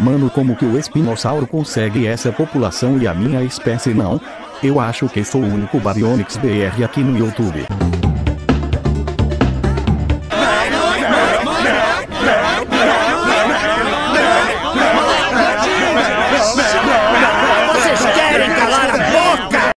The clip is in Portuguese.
Mano como que o espinossauro consegue essa população e a minha espécie não? Eu acho que sou o único Baryonyx BR aqui no YouTube.